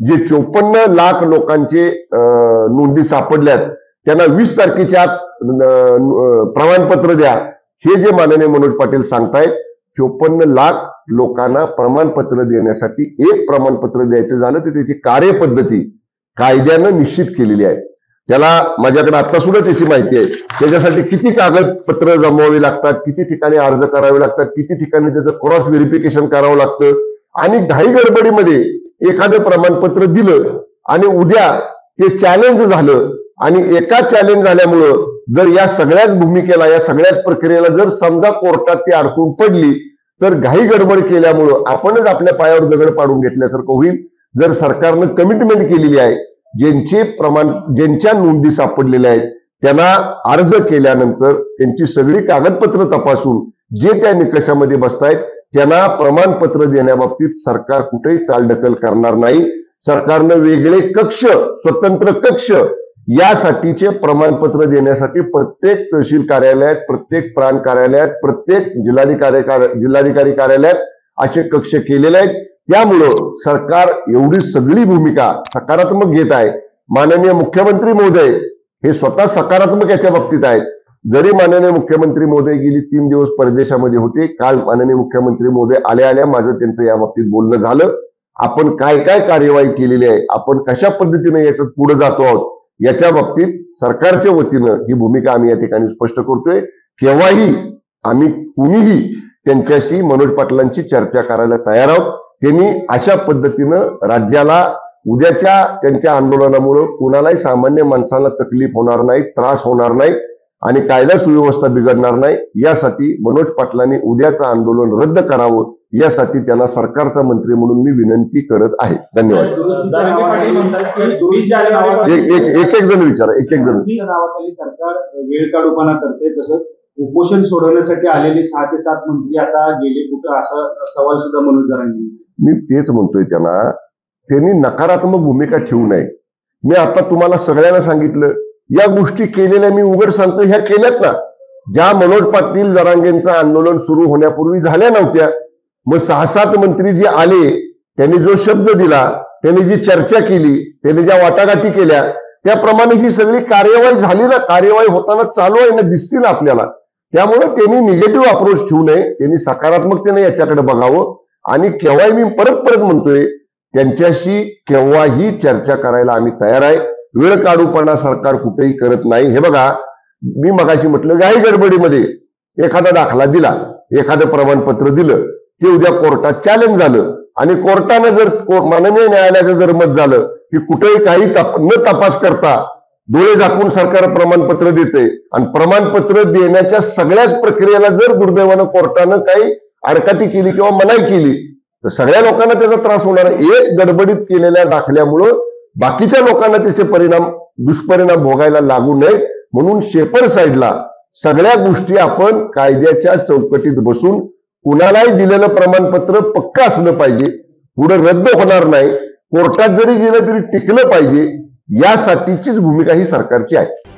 जे चोपन्न लाख लोकांचे नोंदी सापडल्यात त्यांना वीस तारखेच्या आत प्रमाणपत्र द्या. हे जे माननीय मनोज पाटील सांगतायत चोपन्न लाख लोकांना प्रमाणपत्र देण्यासाठी एक प्रमाणपत्र द्यायचं झालं तर त्याची कार्यपद्धती कायद्यानं निश्चित केलेली आहे. त्याला माझ्याकडे आता सुद्धा त्याची माहिती आहे. त्याच्यासाठी किती कागदपत्र जमवावी लागतात किती ठिकाणी अर्ज करावे लागतात किती ठिकाणी त्याचं क्रॉस व्हेरिफिकेशन करावं लागतं आणि घाई गडबडीमध्ये एखादं प्रमाणपत्र दिलं आणि उद्या ते चॅलेंज झालं आणि एका चॅलेंज झाल्यामुळं जर या सगळ्याच भूमिकेला या सगळ्याच प्रक्रियेला जर समजा कोर्टात ती अडकून पडली तर घाई गडबड केल्यामुळं आपणच आपल्या पायावर दगड पाडून घेतल्यासारखं होईल. जर सरकारनं कमिटमेंट केलेली आहे ज्यांचे प्रमाण ज्यांच्या नोंदी सापडलेल्या आहेत त्यांना अर्ज केल्यानंतर त्यांची सगळी कागदपत्र तपासून जे त्या निकषामध्ये बसतायत त्यांना प्रमाणपत्र देण्याबाबतीत सरकार कुठेही चालढकल करणार नाही. सरकारनं वेगळे कक्ष स्वतंत्र कक्ष यासाठीचे प्रमाणपत्र देण्यासाठी प्रत्येक तहसील कार्यालयात प्रत्येक प्रांत कार्यालयात प्रत्येक जिल्हाधिकारी जिल्हाधिकारी कार्यालयात असे कक्ष केलेले आहेत. त्यामुळं सरकार एवढी सगळी भूमिका सकारात्मक घेत आहे. माननीय मुख्यमंत्री महोदय हे स्वतः सकारात्मक याच्या बाबतीत आहेत. जरी माननीय मुख्यमंत्री मोदी गेली तीन दिवस परदेशामध्ये होते काल माननीय मुख्यमंत्री मोदी आल्या आल्या माझं त्यांचं या बाबतीत बोलणं झालं. आपण काय काय कार्यवाही केलेली आहे आपण कशा पद्धतीने याच्यात पुढे जातो आहोत याच्या बाबतीत सरकारच्या वतीनं ही भूमिका आम्ही या ठिकाणी स्पष्ट करतोय. केव्हाही आम्ही कुणीही त्यांच्याशी मनोज पाटलांची चर्चा करायला तयार आहोत. त्यांनी अशा पद्धतीनं राज्याला उद्याच्या त्यांच्या आंदोलनामुळं कुणालाही सामान्य माणसाला तकलीफ होणार नाही त्रास होणार नाही. आणि कायदा सुव्यवस्था बिघडणार नाही यासाठी मनोज पाटलांनी उद्याचं आंदोलन रद्द करावं यासाठी त्यांना सरकारचा मंत्री म्हणून मी विनंती करत आहे. धन्यवाद. एक एक जण विचारा एक एक जण. सरकार वेळ काढूपणा करते तसंच उपोषण सोडवण्यासाठी आलेले सहा ते सात मंत्री आता गेले कुठं असा सवाल सुद्धा मनोज जरांनी मी तेच म्हणतोय त्यांना त्यांनी नकारात्मक भूमिका ठेवू नये. मी आता तुम्हाला सगळ्यांना सांगितलं या गोष्टी केलेल्या मी उघड सांगतो ह्या केल्यात ना. ज्या मनोज पाटील जरांगेंचं आंदोलन सुरू होण्यापूर्वी झाल्या नव्हत्या मग सहा सात मंत्री जे आले त्यांनी जो शब्द दिला त्यांनी जी चर्चा केली त्यांनी ज्या वाटाघाटी केल्या त्याप्रमाणे ही सगळी कार्यवाही झाली ना. कार्यवाही होताना चालू आहे ना दिसतील आपल्याला. त्यामुळे त्यांनी निगेटिव्ह अप्रोच ठेवू नये त्यांनी सकारात्मकतेने याच्याकडे बघावं. आणि केव्हाही मी परत परत म्हणतोय त्यांच्याशी केव्हाही चर्चा करायला आम्ही तयार आहे. वेळ काढूपणा सरकार कुठेही करत नाही. हे बघा मी मगाशी म्हटलं गाई गडबडीमध्ये एखादा दाखला दिला एखादं प्रमाणपत्र दिलं ते उद्या कोर्टात चॅलेंज झालं आणि कोर्टानं जर माननीय न्यायालयाचं जर मत झालं की कुठेही काही तप- न तपास करता डोळे झाकून सरकार प्रमाणपत्र देते आणि प्रमाणपत्र देण्याच्या सगळ्याच प्रक्रियेला जर दुर्दैवानं कोर्टानं काही आडकाठी केली किंवा मनाई केली तर सगळ्या लोकांना त्याचा त्रास होणार एक गडबडीत केलेल्या दाखल्यामुळं बाकीच्या लोकांना त्याचे परिणाम दुष्परिणाम भोगायला लागू नये. म्हणून शेपर साईडला सगळ्या गोष्टी आपण कायद्याच्या चौकटीत बसून कुणालाही दिलेलं प्रमाणपत्र पक्क असलं पाहिजे. पुढे रद्द होणार नाही. कोर्टात जरी गेलं तरी टिकलं पाहिजे. यासाठीचीच भूमिका ही सरकारची आहे.